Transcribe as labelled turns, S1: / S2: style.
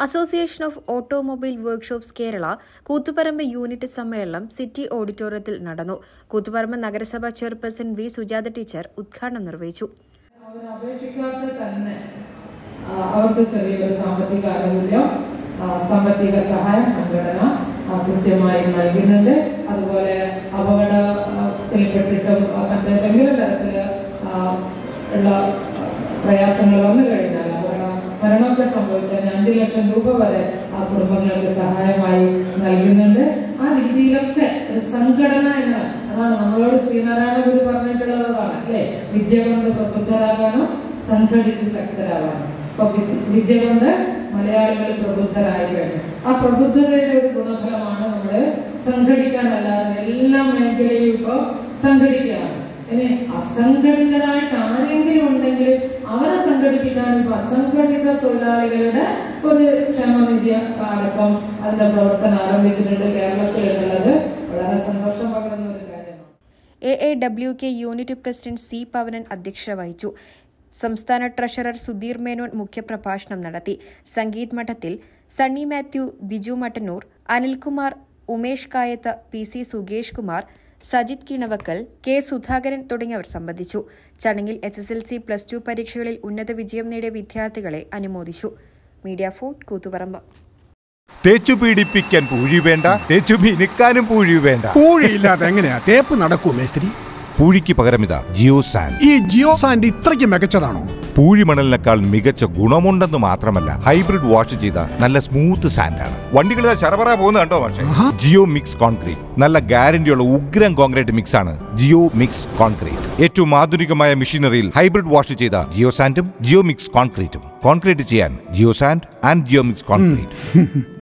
S1: Association of automobile workshops Kerala Koothuparamba unit സമ്മേളനം city ഓഡിറ്റോറിയത്തിൽ നടന്നു. കൂത്തുപറമ്പ് നഗരസഭാ ചെയർപേഴ്സൺ വി സുജാത ടീച്ചർ ഉദ്ഘാടനം നിർവഹിച്ചു.
S2: സാമ്പത്തിക സഹായം സംഘടന കൃത്യമായി നൽകുന്നുണ്ട്. അതുപോലെ അപകടത്തിൽപ്പെട്ടിട്ടും മറ്റേതെങ്കിലും തരത്തിൽ ഉള്ള പ്രയാസങ്ങൾ വന്നു കഴിഞ്ഞാൽ മരണമൊക്കെ സംഭവിച്ചാൽ സഹായമായി നൽകുന്നുണ്ട്. ആ രീതിയിലൊക്കെ സംഘടന എന്ന അതാണ് നമ്മളോട് ശ്രീനാരായണ ഗുരു പറഞ്ഞിട്ടുള്ളത് അതാണ് അല്ലെ? വിദ്യ കൊണ്ട് പ്രബുദ്ധരാകാനും സംഘടിച്ച് ശക്തരാകാനും അപ്പൊ വിദ്യ കൊണ്ട് മലയാളികൾ പ്രബുദ്ധരായിരിക്കണം ആ പ്രബുദ്ധതയുടെ ഒരു ഗുണഫലമാണ് നമ്മൾ സംഘടിക്കാനല്ലാതെ എല്ലാ മേഖലയും ഇപ്പൊ സംഘടിക്കുകയാണ്. ഇനി അസംഘടിതരായിട്ട് ആരെങ്കിലും ഉണ്ടെങ്കിൽ അവരെ സംഘടിപ്പിക്കാൻ ഇപ്പൊ അസംഘടിത തൊഴിലാളികളുടെ ഒരു ക്ഷേമനിധി അടക്കം അതിന്റെ പ്രവർത്തനം ആരംഭിച്ചിട്ടുണ്ട്. കേരളത്തിൽ എന്നുള്ളത് വളരെ സന്തോഷം പകരുന്ന ഒരു കാര്യമാണ്.
S1: A A W K unit president C Pavanan അധ്യക്ഷത വഹിച്ചു. സംസ്ഥാന ട്രഷറർ സുധീർ മേനോൻ മുഖ്യപ്രഭാഷണം നടത്തി. Sangeeth Madathil Sunny Mathew Biju Mattannur Anilkumar Umesh Kayath P C Sukesh Kumar Sajith Kinavakkal K Sudhakaran തുടങ്ങിയവർ സംബന്ധിച്ചു. ചടങ്ങിൽ S S L C plus two പരീക്ഷകളിൽ ഉന്നത വിജയം നേടിയ വിദ്യാർത്ഥികളെ അനുമോദിച്ചു. Media food Koothuparamba.
S3: തേച്ചു പീഡിപ്പിക്കാൻ പൂഴി വേണ്ട തേച്ചു മിനുക്കാനും പൂഴി വേണ്ട.
S4: പൂഴിയില്ലാതെ എങ്ങനെയാ? തേപ്പ് നടക്കൂ മേസ്ത്രി?
S3: പൂഴിക്ക് പകരമിതാ ജിയോ സാൻഡ്.
S4: ഈ ജിയോ സാൻഡ് ഇത്രയ്ക്ക് മികച്ചതാണോ?
S3: പൂഴിമണലിനേക്കാൾ മികച്ച ഗുണമുണ്ടെന്ന് മാത്രമല്ല ഹൈബ്രിഡ് വാഷ് ചെയ്ത നല്ല സ്മൂത്ത് സാൻഡ് ആണ് വണ്ടികളിൽ ശരപറ പോകുന്ന കണ്ടോ പക്ഷേ ജിയോ മിക്സ് കോൺക്രീറ്റ്. നല്ല ഗ്യാരണ്ടിയുള്ള ഉഗ്രം കോൺക്രീറ്റ് മിക്സ് ആണ് ജിയോ മിക്സ് കോൺക്രീറ്റ്. ഏറ്റവും ആധുനികമായ മെഷീനറിയിൽ ഹൈബ്രിഡ് വാഷ് ചെയ്ത ജിയോ സാൻഡും ജിയോ മിക്സ് കോൺക്രീറ്റും. കോൺക്രീറ്റ് ചെയ്യാൻ geo sand and geo mix concrete.